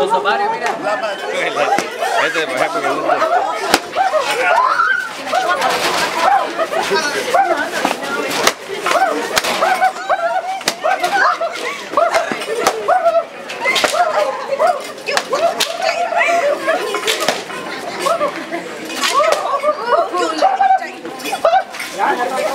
Los ovarios, mira. Este, por ejemplo, Yeah,